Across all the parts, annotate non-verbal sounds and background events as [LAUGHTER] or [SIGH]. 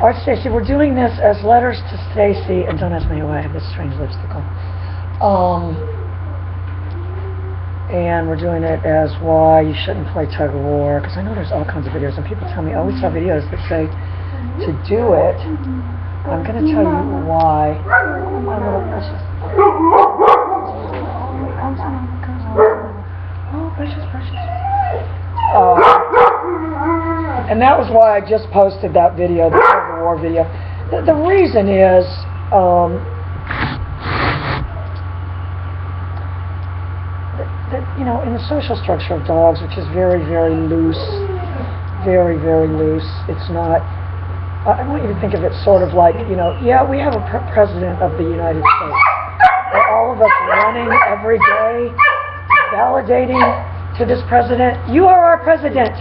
All right, Stacy, we're doing this as letters to Stacy, and don't ask me why I have this strange lipstick on. Um, and we're doing it as why you shouldn't play tug of war, because I know there's all kinds of videos, and people tell me, oh, we saw videos that say to do it. I'm gonna tell you why. My little precious. Oh, precious, precious. Um, and that was why I just posted that video, of war video. The, the reason is, um, that, you know, in the social structure of dogs, which is very, very loose, very, very loose, it's not. I I want you to think of it sort of like, you know, yeah, we have a pre- president of the United States. Are all of us running every day, validating to this president, you are our president,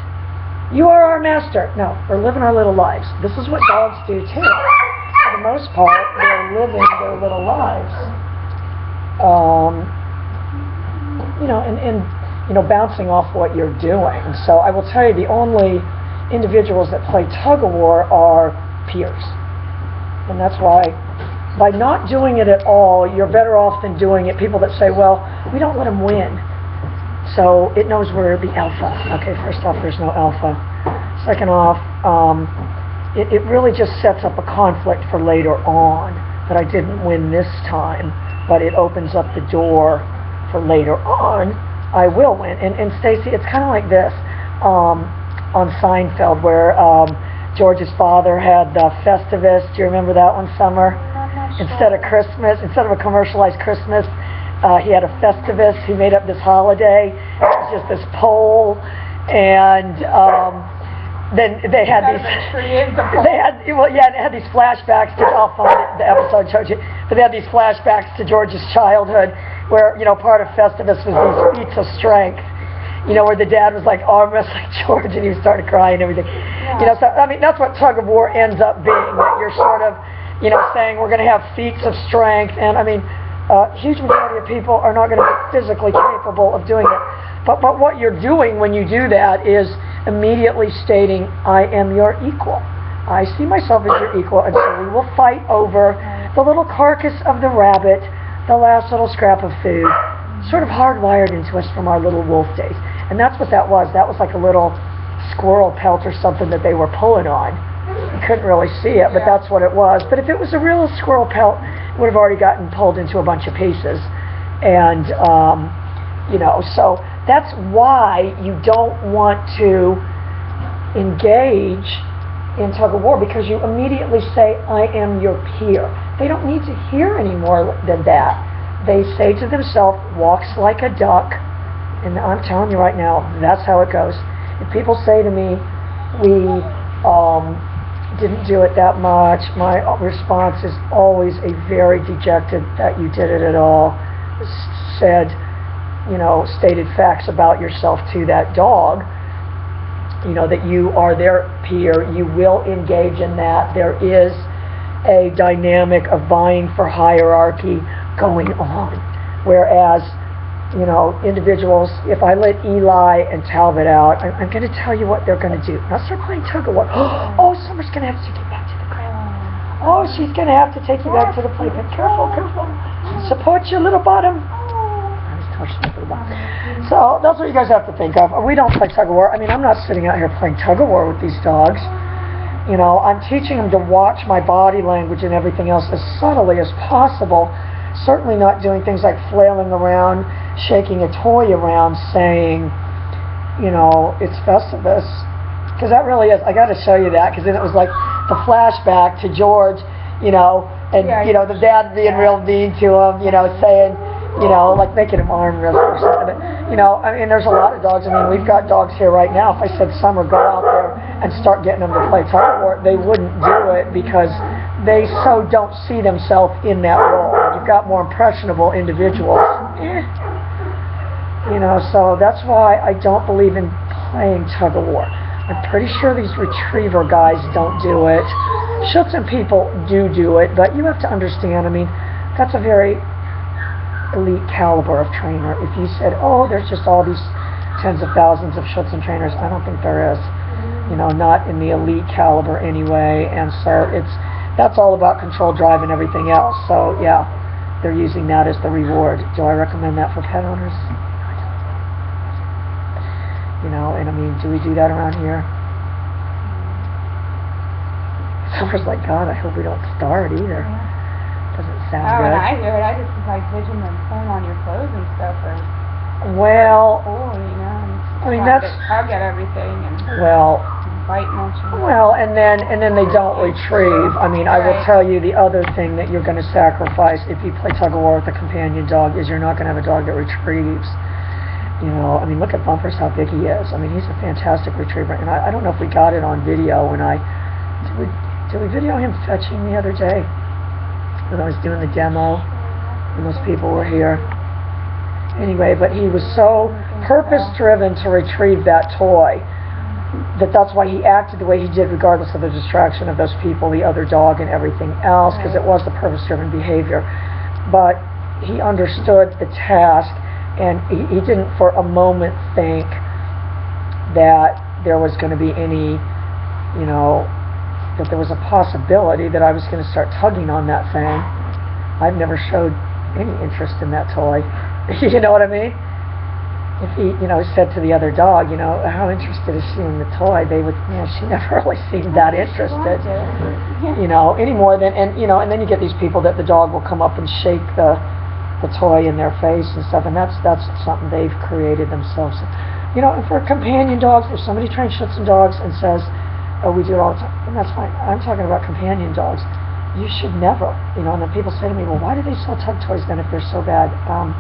you are our master. No, we're living our little lives. This is what dogs do too. For the most part, they're living their little lives. Um, you know, and, and, you know, bouncing off what you're doing. So I will tell you, the only individuals that play tug of war are peers. And that's why, by not doing it at all, you're better off than doing it. People that say, well, we don't let them win. So it knows we're the alpha. Okay, first off, there's no alpha. Second off, um, it, it really just sets up a conflict for later on that I didn't win this time, but it opens up the door for later on I will win. And, and Stacy, it's kind of like this um, on Seinfeld where um, George's father had the Festivus. Do you remember that one, Summer? Instead of Christmas, instead of a commercialized Christmas, uh, he had a Festivus. He made up this holiday. It was just this pole, and um, then they had these. [LAUGHS] They had well, yeah, they had these flashbacks to. I'll find it. The episode showed you, but they had these flashbacks to George's childhood, where you know part of Festivus was these feats of strength. You know, where the dad was like arm wrestling [LAUGHS] George, and he started crying and everything. You know, so I mean that's what tug of war ends up being. That you're sort of, you know, saying we're going to have feats of strength, and I mean uh, huge majority of people are not going to be physically capable of doing it. But, but what you're doing when you do that is immediately stating, I am your equal. I see myself as your equal, and so we will fight over the little carcass of the rabbit, the last little scrap of food, sort of hardwired into us from our little wolf days. And that's what that was. That was like a little squirrel pelt or something that they were pulling on. You couldn't really see it, but that's what it was. But if it was a real squirrel pelt, would have already gotten pulled into a bunch of pieces. And, um, you know, so that's why you don't want to engage in tug of war because you immediately say, I am your peer. They don't need to hear any more than that. They say to themselves, walks like a duck. And I'm telling you right now, that's how it goes. If people say to me, we um, didn't do it that much, my response is always a very dejected that you did it at all. Said, you know, stated facts about yourself to that dog. You know, that you are their peer, you will engage in that. There is a dynamic of vying for hierarchy going on. Whereas, you know, individuals, if I let Eli and Talbot out, I'm, I'm going to tell you what they're going to do. Now start playing tug of war. [GASPS] Oh, Summer's going to oh, have to take you back to the crib. Oh, she's going to have to take you back to the playpen. Careful, careful. Support your little bottom. So that's what you guys have to think of. We don't play tug of war. I mean, I'm not sitting out here playing tug of war with these dogs. You know, I'm teaching them to watch my body language and everything else as subtly as possible. Certainly not doing things like flailing around, shaking a toy around, saying, you know, it's Festivus. Because that really is, I got to show you that, because then it was like the flashback to George, you know, and, Yeah, you know, the dad being real mean to him, you know, saying, you know, like making him arm wrestle or something. You know, I mean, there's a lot of dogs. I mean, we've got dogs here right now. If I said Summer, go out there and start getting them to play tug of war, they wouldn't do it because they so don't see themselves in that role. You've got more impressionable individuals. You know, so that's why I don't believe in playing tug of war. I'm pretty sure these retriever guys don't do it. Schutzhund people do do it, but you have to understand, I mean, that's a very elite caliber of trainer. If you said, oh, there's just all these tens of thousands of Schutzhund trainers, I don't think there is. you know, not in the elite caliber anyway, and so it's, that's all about controlled drive and everything else, so, yeah, they're using that as the reward. Do I recommend that for pet owners? You know, and I mean, do we do that around here? [LAUGHS] Summer's like, God, I hope we don't start either. Doesn't sound Oh, good. when I do it, I just like vision and pulling on your clothes and stuff or Well, cool, you know, I mean, that's- at- tug at everything and well, bite. Well, and then, and then they don't retrieve. I mean, I will tell you the other thing that you're gonna sacrifice if you play tug of war with a companion dog is you're not gonna have a dog that retrieves. You know, I mean, look at Bumpers, how big he is. I mean, he's a fantastic retriever, and I, I don't know if we got it on video when I, did we, did we video him fetching the other day? When I was doing the demo, and those people were here. Anyway, but he was so purpose-driven to retrieve that toy that that's why he acted the way he did regardless of the distraction of those people, the other dog and everything else, because it was the purpose-driven behavior. But he understood the task and he, he didn't for a moment think that there was going to be any, you know, that there was a possibility that I was going to start tugging on that thing. I've never showed any interest in that toy. [LAUGHS] you know what I mean? if he, you know, said to the other dog, you know, how interested is she in the toy? They would, you know, she [LAUGHS] never really seemed that interested, you know, any more than, and you know, and then you get these people that the dog will come up and shake the, the toy in their face and stuff, and that's that's something they've created themselves. You know, and for companion dogs, if somebody trains Schutzhund dogs and says, oh, we do it all the time, and that's fine. I'm talking about companion dogs. You should never, you know, and then people say to me, well, why do they sell tug toys then if they're so bad? Um,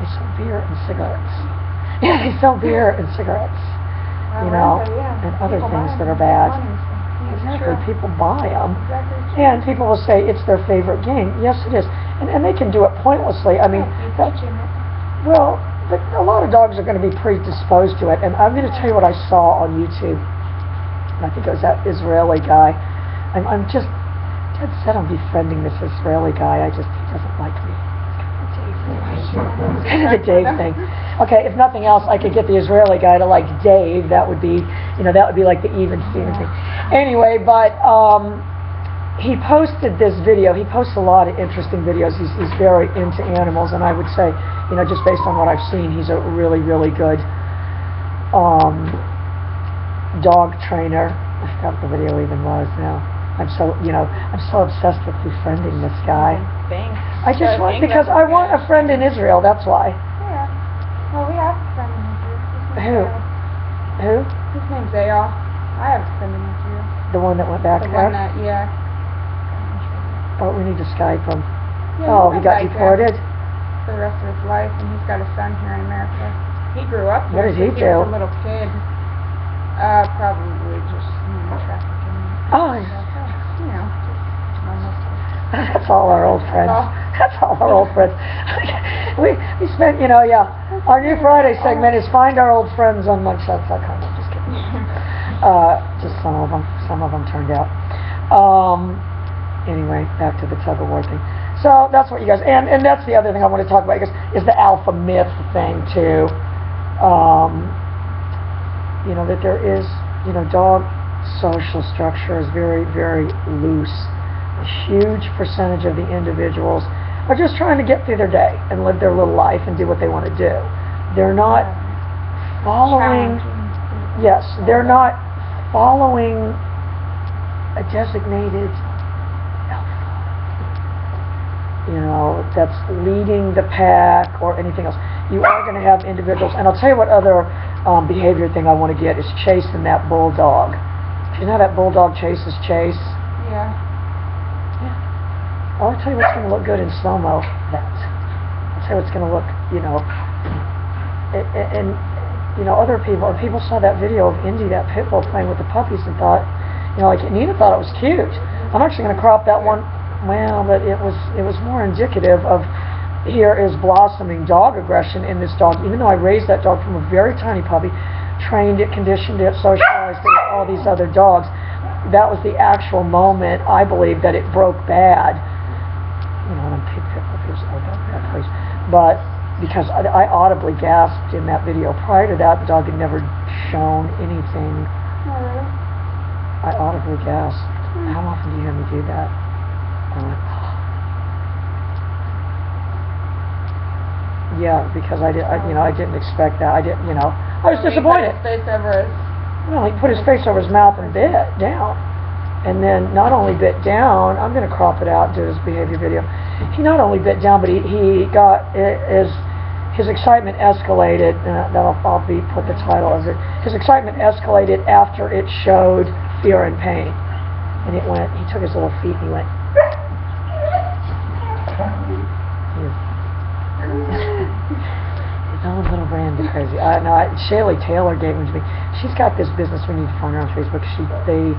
they sell beer and cigarettes. [LAUGHS] Yeah, they sell beer and cigarettes. you know, and other things that are bad. Exactly, people buy them. And people will say it's their favorite game. Yes, it is. And, and they can do it pointlessly. I mean, that, well, but a lot of dogs are going to be predisposed to it. And I'm going to tell you what I saw on YouTube. I think it was that Israeli guy. I'm, I'm just dead set on befriending this Israeli guy. I just, he doesn't like me. It's kind of [LAUGHS] a Dave thing. Okay, if nothing else, I could get the Israeli guy to like Dave. That would be, you know, that would be like the even Steven thing. Anyway, but um, he posted this video. He posts a lot of interesting videos. He's, he's very into animals, and I would say, you know, just based on what I've seen, he's a really, really good um, dog trainer. I forgot what the video even was now. I'm so, you know, I'm so obsessed with befriending this guy. Thanks. I just So want, because I want a friend in Israel, that's why. Yeah. Well, we have a friend in Israel. Who? Who? His name's Ayal. I have a friend in Israel. The one that went back The there? one that, yeah. Oh, we need to Skype him. Yeah, Oh, he got deported? For the rest of his life, and he's got a son here in America. He grew up What here did he since he was do? a little kid. Uh, probably just human trafficking. Oh, You know, just normal stuff. [LAUGHS] [LAUGHS] That's all our old friends. Oh. That's all our old friends. we we spent, you know, yeah. Our new Friday segment is find our old friends on mugshots.com. I'm just kidding. [LAUGHS] Uh, just some of them. Some of them turned out. Um, anyway, back to the tug of war thing. So that's what you guys, and and that's the other thing I want to talk about, I guess, is the alpha myth thing too. Um, you know that there is, you know, dog social structure is very very loose a huge percentage of the individuals are just trying to get through their day and live their little life and do what they want to do. They're not following, yes, they're not following a designated alpha, you know, that's leading the pack or anything else. You are going to have individuals, and I'll tell you what other um, behavior thing I want to get is chasing that bulldog. You know how that bulldog chases Chase? Yeah. Yeah. I'll tell you what's going to look good in slow mo. That. I'll tell you what's going to look, you know, and, and you know, other people. And people saw that video of Indy, that pit bull, playing with the puppies, and thought, you know, like Nina thought it was cute. I'm actually going to crop that one. Well, but it was it was more indicative of here is blossoming dog aggression in this dog. Even though I raised that dog from a very tiny puppy, trained it, conditioned it, socialized it with all these other dogs. That was the actual moment I believe that it broke bad you know, I'm pit puppies, I don't that place. But because I, I audibly gasped in that video. Prior to that, the dog had never shown anything Oh, really? Public asked, how often do you have me do that? Went, yeah, because I did, I, you know, I didn't expect that. I didn't, you know, I was disappointed. face over his, Well, he put his face over his mouth and bit down. And then not only bit down, I'm gonna crop it out and do his behavior video. He not only bit down, but he, he got, his, his excitement escalated, and that'll, I'll be, put the title of it. His excitement escalated after it showed fear and pain. And it went, he took his little feet and he went. His own little brand is crazy. I no, I, Shaylee Taylor gave them to me. She's got this business. We need to find her on Facebook. She they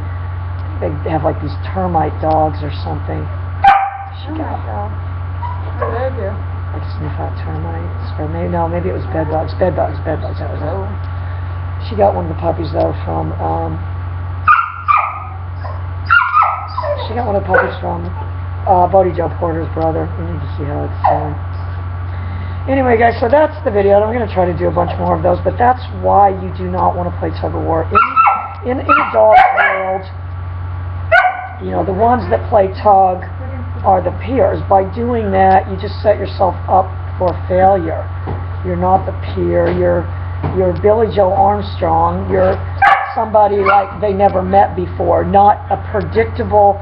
they have like these termite dogs or something. She oh got. What did they do? like sniff out termites, or maybe no, maybe it was bed bugs. Bed bugs. Bed bugs. That was it. Oh. She got one of the puppies though from um. She got one of the puppies from uh, Bodie Joe Porter's brother. We need to see how it's going. Anyway, guys, so that's the video. I'm going to try to do a bunch more of those, but that's why you do not want to play tug of war in in, in world. You know, the ones that play tug are the peers. By doing that, you just set yourself up for failure. You're not the peer. You're you're Billy Joe Armstrong. You're somebody like they never met before, not a predictable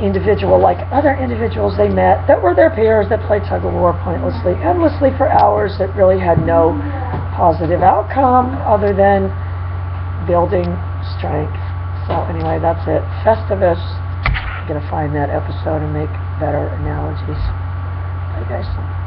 individual like other individuals they met that were their peers that played tug of war pointlessly, endlessly for hours that really had no positive outcome other than building strength. So anyway, that's it. Festivus. I'm gonna find that episode and make better analogies. Bye guys.